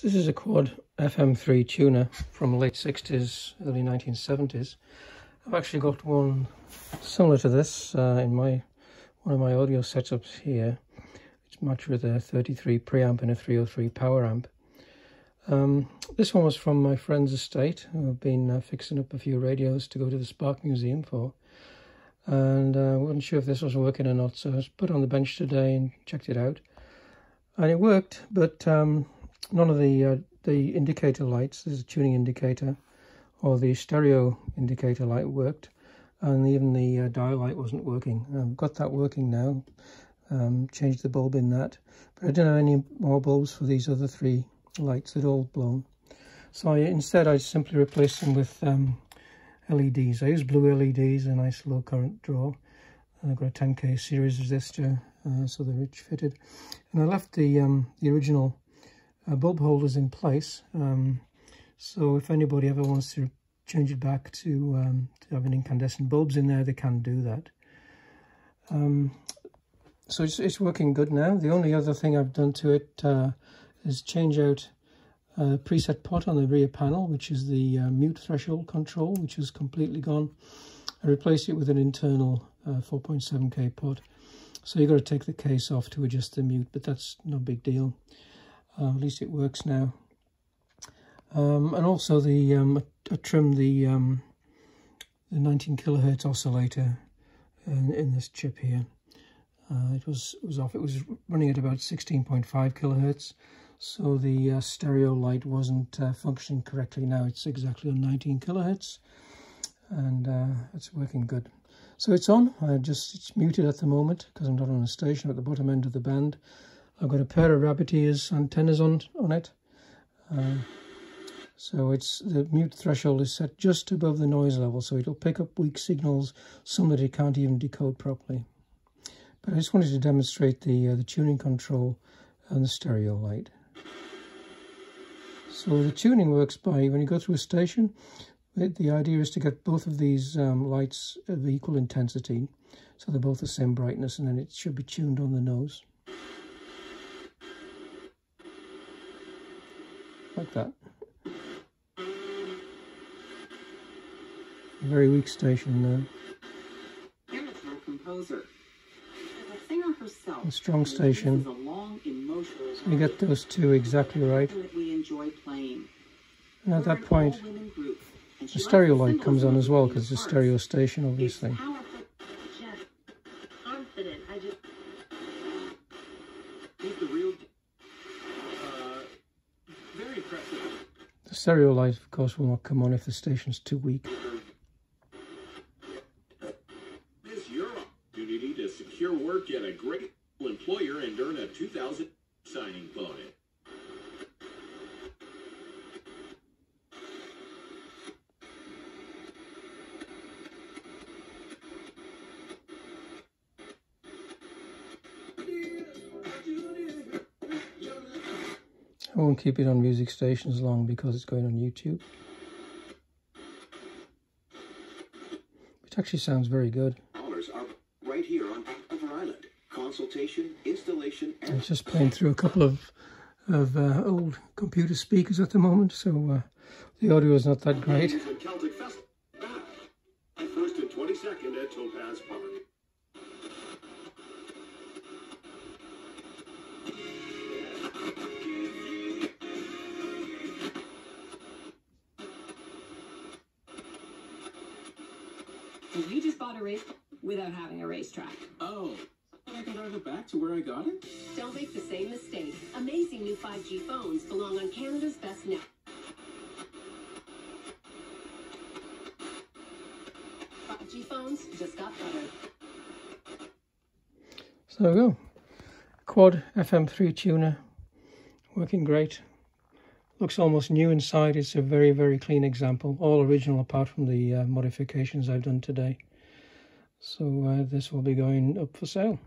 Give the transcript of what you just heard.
This is a quad FM3 tuner from late 60s, early 1970s. I've actually got one similar to this uh, in my one of my audio setups here. It's matched with a 33 preamp and a 303 power amp. Um, this one was from my friend's estate, who have been uh, fixing up a few radios to go to the Spark Museum for. And I uh, wasn't sure if this was working or not, so I was put on the bench today and checked it out. And it worked, but um, none of the uh, the indicator lights, there's a tuning indicator, or the stereo indicator light worked, and even the uh, dial light wasn't working. I've got that working now, um, changed the bulb in that, but I didn't have any more bulbs for these other three lights, they'd all blown. So I, instead I simply replaced them with um, LEDs. I use blue LEDs, a nice low current draw. I've got a 10k series resistor, uh, so they're rich fitted. And I left the um, the original uh, bulb holders in place. Um, so if anybody ever wants to change it back to, um, to having incandescent bulbs in there, they can do that. Um, so it's, it's working good now. The only other thing I've done to it uh, is change out a preset pot on the rear panel, which is the uh, mute threshold control, which has completely gone. I replaced it with an internal uh, 4.7k pot. So you've got to take the case off to adjust the mute, but that's no big deal. Uh, at least it works now. Um, and also the um, I trimmed the um, the 19 kilohertz oscillator in, in this chip here. Uh, it was it was off. It was running at about 16.5 kilohertz, so the uh, stereo light wasn't uh, functioning correctly. Now it's exactly on 19 kilohertz, and uh, it's working good. So it's on. I just it's muted at the moment because I'm not on a station at the bottom end of the band. I've got a pair of rabbit ears antennas on on it. Um, so it's the mute threshold is set just above the noise level, so it'll pick up weak signals, some that it can't even decode properly. But I just wanted to demonstrate the uh, the tuning control and the stereo light. So the tuning works by when you go through a station, the idea is to get both of these um, lights of equal intensity, so they're both the same brightness, and then it should be tuned on the nose. Like that. A very weak station there. composer. A strong station. So you get those two exactly right. And at that point, the stereo light comes on as well because it's a stereo station, obviously. The stereo light, of course, will not come on if the station's too weak. This your opportunity to secure work at a great employer and earn a 2000 signing bonus. I won't keep it on music stations long because it's going on YouTube. It actually sounds very good. Right here on Island. Consultation, installation, and I'm just playing through a couple of of uh, old computer speakers at the moment, so uh, the audio is not that great. First and 22nd at Topaz Park. We just bought a race without having a racetrack. Oh. I can drive it back to where I got it? Don't make the same mistake. Amazing new 5G phones belong on Canada's best net. Five G phones just got better. So there we go. Quad FM3 tuner, working great. Looks almost new inside. It's a very, very clean example. All original apart from the uh, modifications I've done today. So uh, this will be going up for sale.